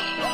Oh.